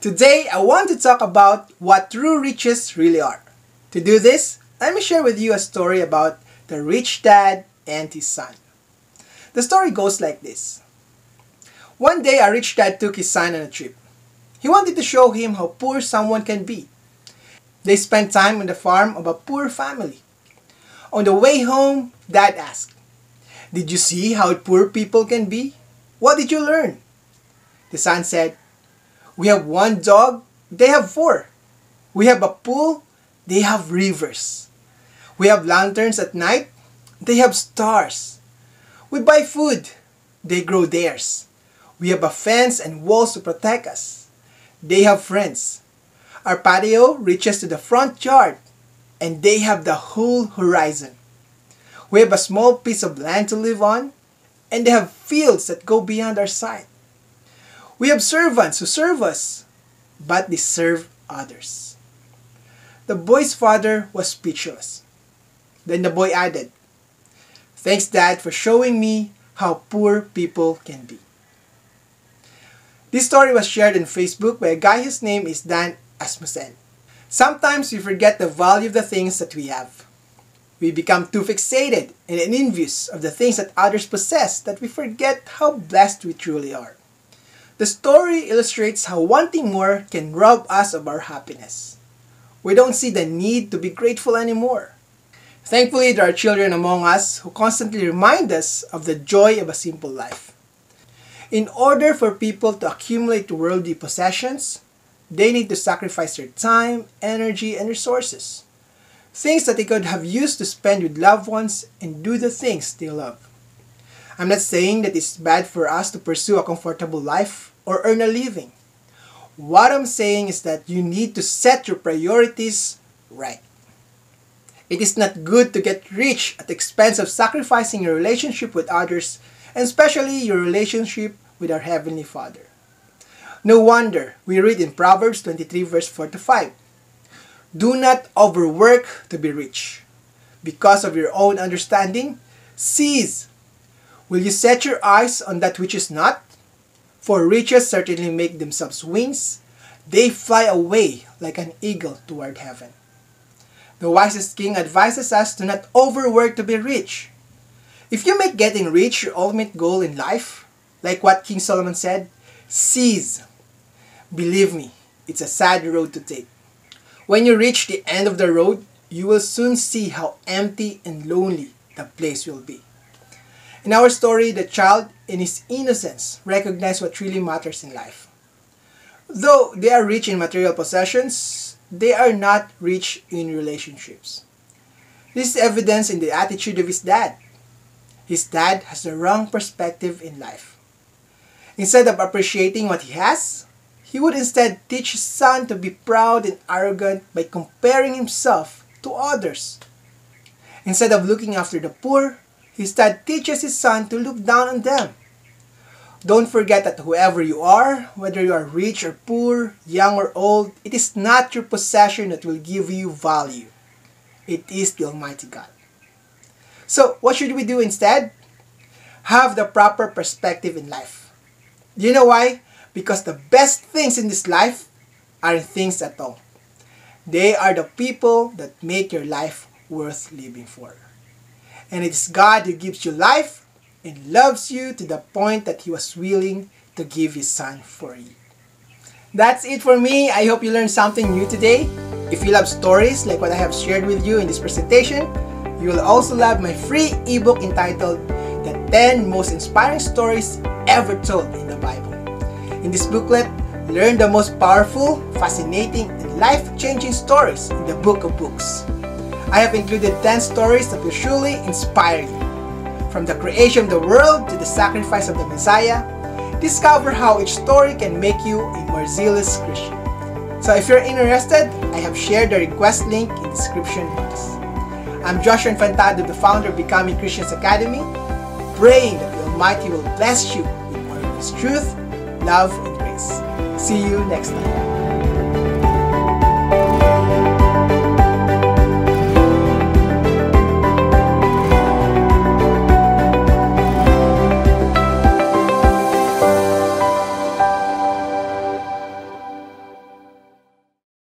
Today, I want to talk about what true riches really are. To do this, let me share with you a story about the rich dad and his son. The story goes like this. One day, a rich dad took his son on a trip. He wanted to show him how poor someone can be. They spent time on the farm of a poor family. On the way home, dad asked, Did you see how poor people can be? What did you learn? The son said, We have one dog, they have four. We have a pool, they have rivers. We have lanterns at night, they have stars. We buy food, they grow theirs. We have a fence and walls to protect us. They have friends. Our patio reaches to the front yard, and they have the whole horizon. We have a small piece of land to live on, and they have fields that go beyond our sight. We have servants who serve us, but they serve others. The boy's father was speechless. Then the boy added, Thanks, Dad, for showing me how poor people can be. This story was shared on Facebook by a guy whose name is Dan Asmussen. Sometimes we forget the value of the things that we have. We become too fixated and envious of the things that others possess that we forget how blessed we truly are. The story illustrates how wanting more can rob us of our happiness. We don't see the need to be grateful anymore. Thankfully, there are children among us who constantly remind us of the joy of a simple life. In order for people to accumulate worldly possessions, they need to sacrifice their time, energy, and resources. Things that they could have used to spend with loved ones and do the things they love. I'm not saying that it's bad for us to pursue a comfortable life or earn a living. What I'm saying is that you need to set your priorities right. It is not good to get rich at the expense of sacrificing your relationship with others, and especially your relationship with our Heavenly Father. No wonder we read in Proverbs 23 verse 4 to 5. Do not overwork to be rich. Because of your own understanding, cease. Will you set your eyes on that which is not? For riches certainly make themselves wings. They fly away like an eagle toward heaven. The wisest king advises us to not overwork to be rich. If you make getting rich your ultimate goal in life, like what King Solomon said, cease. Believe me, it's a sad road to take. When you reach the end of the road, you will soon see how empty and lonely the place will be. In our story, the child, in his innocence, recognized what really matters in life. Though they are rich in material possessions, they are not rich in relationships. This is evidence in the attitude of his dad. His dad has the wrong perspective in life. Instead of appreciating what he has, he would instead teach his son to be proud and arrogant by comparing himself to others. Instead of looking after the poor, his dad teaches his son to look down on them. Don't forget that whoever you are, whether you are rich or poor, young or old, it is not your possession that will give you value. It is the Almighty God. So, what should we do instead? Have the proper perspective in life. Do you know why? Because the best things in this life are things at all. They are the people that make your life worth living for. And it is God who gives you life and loves you to the point that He was willing to give His Son for you. That's it for me. I hope you learned something new today. If you love stories like what I have shared with you in this presentation, you will also love my free ebook entitled The 10 Most Inspiring Stories Ever Told in the Bible. In this booklet, learn the most powerful, fascinating, and life-changing stories in the book of books. I have included 10 stories that will surely inspire you. From the creation of the world to the sacrifice of the Messiah, discover how each story can make you a more zealous Christian. So if you're interested, I have shared the request link in the description box. I'm Joshua Infantado, the founder of Becoming Christians Academy, praying that the Almighty will bless you with more of His truth, love, and grace. See you next time.